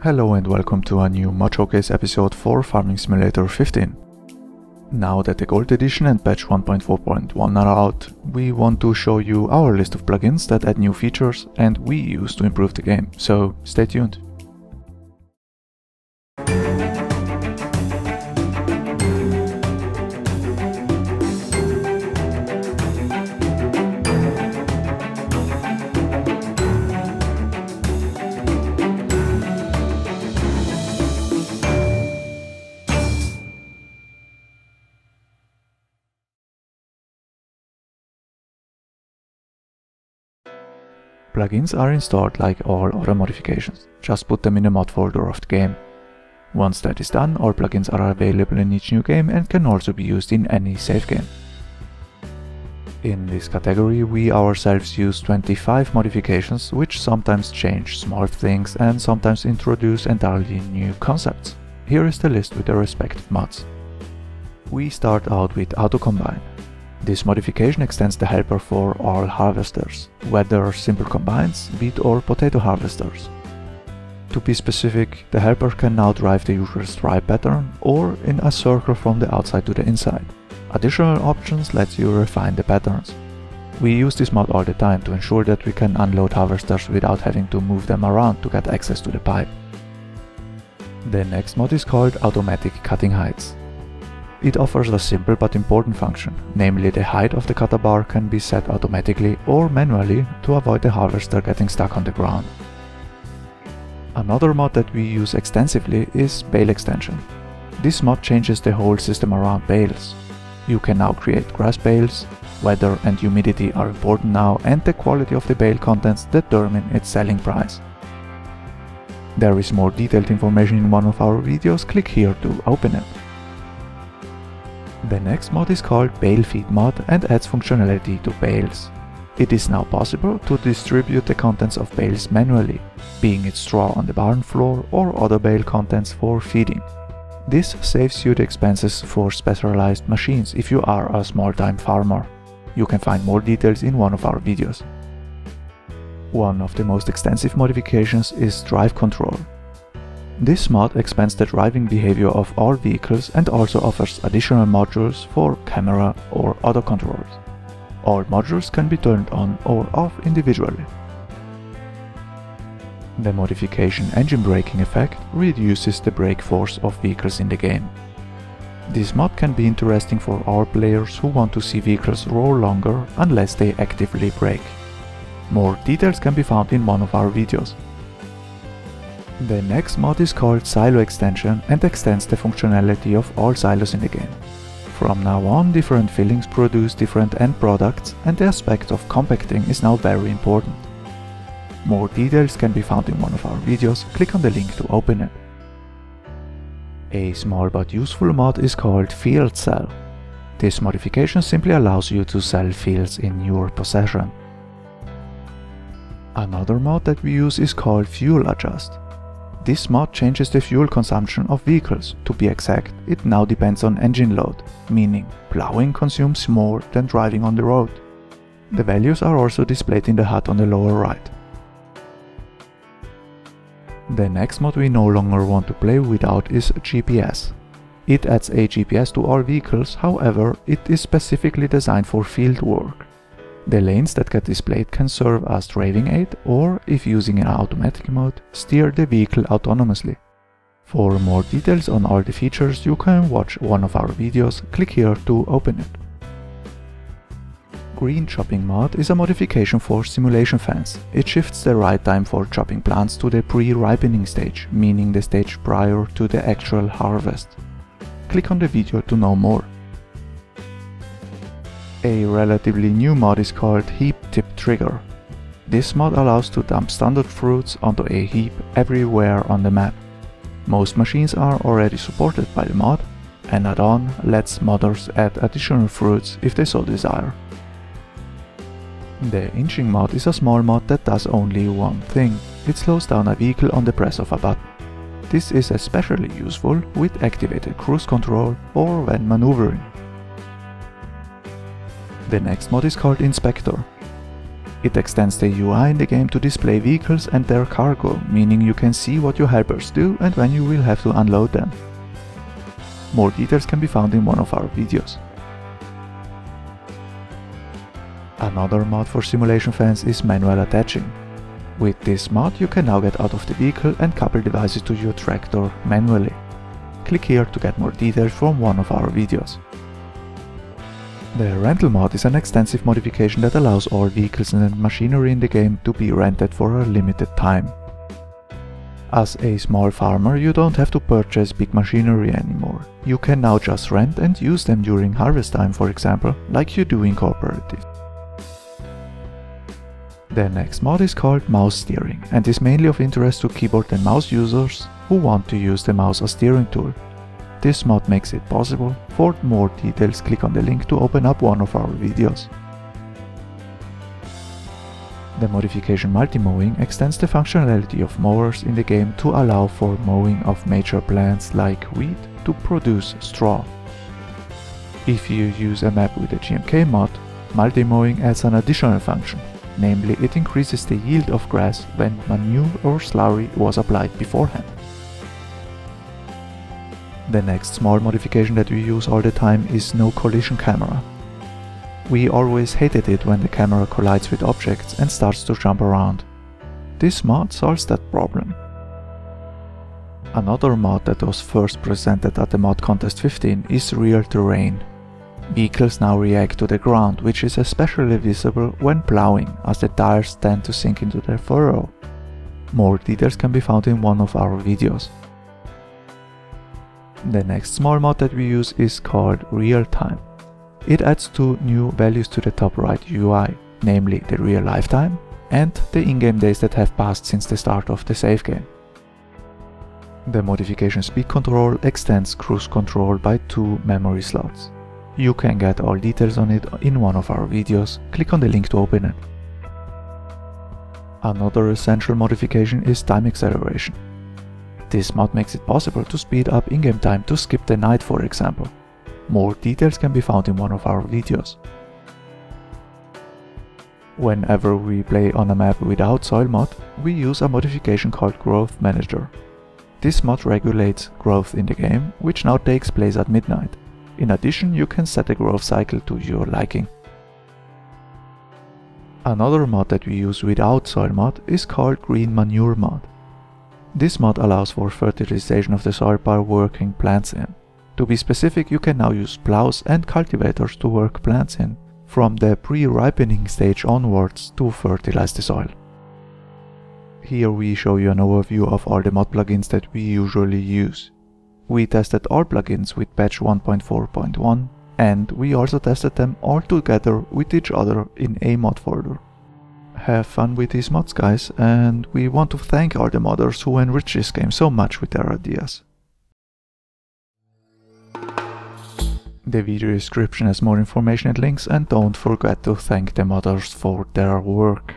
Hello and welcome to a new mod showcase episode for Farming Simulator 15. Now that the Gold Edition and patch 1.4.1 are out, we want to show you our list of plugins that add new features and we use to improve the game, so stay tuned. Plugins are installed like all other modifications, just put them in the mod folder of the game. Once that is done, all plugins are available in each new game and can also be used in any save game. In this category we ourselves use 25 modifications which sometimes change small things and sometimes introduce entirely new concepts. Here is the list with the respective mods. We start out with Auto Combine. This modification extends the helper for all harvesters, whether simple combines, wheat or potato harvesters. To be specific, the helper can now drive the usual stripe pattern or in a circle from the outside to the inside. Additional options let you refine the patterns. We use this mod all the time to ensure that we can unload harvesters without having to move them around to get access to the pipe. The next mod is called Automatic Cutting Heights. It offers a simple but important function, namely the height of the cutter bar can be set automatically or manually to avoid the harvester getting stuck on the ground. Another mod that we use extensively is Bale Extension. This mod changes the whole system around bales. You can now create grass bales, weather and humidity are important now and the quality of the bale contents determine its selling price. There is more detailed information in one of our videos, click here to open it. The next mod is called Bale Feed mod and adds functionality to bales. It is now possible to distribute the contents of bales manually, being it straw on the barn floor or other bale contents for feeding. This saves you the expenses for specialized machines if you are a small-time farmer. You can find more details in one of our videos. One of the most extensive modifications is drive control. This mod expands the driving behavior of all vehicles and also offers additional modules for camera or other controls. All modules can be turned on or off individually. The modification engine braking effect reduces the brake force of vehicles in the game. This mod can be interesting for our players who want to see vehicles roll longer unless they actively brake. More details can be found in one of our videos. The next mod is called Silo Extension and extends the functionality of all silos in the game. From now on, different fillings produce different end products and the aspect of compacting is now very important. More details can be found in one of our videos, click on the link to open it. A small but useful mod is called Field Sell. This modification simply allows you to sell fields in your possession. Another mod that we use is called Fuel Adjust. This mod changes the fuel consumption of vehicles. To be exact, it now depends on engine load, meaning plowing consumes more than driving on the road. The values are also displayed in the HUD on the lower right. The next mod we no longer want to play without is GPS. It adds a GPS to all vehicles, however, it is specifically designed for field work. The lanes that get displayed can serve as driving aid or, if using an automatic mode, steer the vehicle autonomously. For more details on all the features you can watch one of our videos, click here to open it. Green Chopping Mod is a modification for simulation fans. It shifts the right time for chopping plants to the pre-ripening stage, meaning the stage prior to the actual harvest. Click on the video to know more. A relatively new mod is called Heap Tip Trigger. This mod allows to dump standard fruits onto a heap everywhere on the map. Most machines are already supported by the mod, and add-on lets modders add additional fruits if they so desire. The inching mod is a small mod that does only one thing. It slows down a vehicle on the press of a button. This is especially useful with activated cruise control or when maneuvering. The next mod is called Inspector. It extends the UI in the game to display vehicles and their cargo, meaning you can see what your helpers do and when you will have to unload them. More details can be found in one of our videos. Another mod for simulation fans is manual attaching. With this mod you can now get out of the vehicle and couple devices to your tractor manually. Click here to get more details from one of our videos. The rental mod is an extensive modification that allows all vehicles and machinery in the game to be rented for a limited time. As a small farmer you don't have to purchase big machinery anymore. You can now just rent and use them during harvest time for example, like you do in cooperatives. The next mod is called mouse steering and is mainly of interest to keyboard and mouse users who want to use the mouse as steering tool. This mod makes it possible. For more details click on the link to open up one of our videos. The modification multi-mowing extends the functionality of mowers in the game to allow for mowing of major plants like wheat to produce straw. If you use a map with a GMK mod, multi-mowing adds an additional function, namely it increases the yield of grass when manure or slurry was applied beforehand. The next small modification that we use all the time is no collision camera. We always hated it when the camera collides with objects and starts to jump around. This mod solves that problem. Another mod that was first presented at the Mod Contest 15 is Real Terrain. Vehicles now react to the ground, which is especially visible when plowing, as the tires tend to sink into the furrow. More details can be found in one of our videos. The next small mod that we use is called real time. It adds two new values to the top right UI, namely the real lifetime and the in-game days that have passed since the start of the save game. The modification speed control extends cruise control by two memory slots. You can get all details on it in one of our videos, click on the link to open it. Another essential modification is time acceleration. This mod makes it possible to speed up in-game time to skip the night for example. More details can be found in one of our videos. Whenever we play on a map without soil mod, we use a modification called Growth Manager. This mod regulates growth in the game, which now takes place at midnight. In addition, you can set the growth cycle to your liking. Another mod that we use without soil mod is called Green Manure mod. This mod allows for fertilization of the soil by working plants in. To be specific, you can now use plows and cultivators to work plants in, from the pre-ripening stage onwards to fertilize the soil. Here we show you an overview of all the mod plugins that we usually use. We tested all plugins with patch 1.4.1 and we also tested them all together with each other in a mod folder have fun with these mods guys and we want to thank all the modders who enrich this game so much with their ideas. The video description has more information and links and don't forget to thank the modders for their work.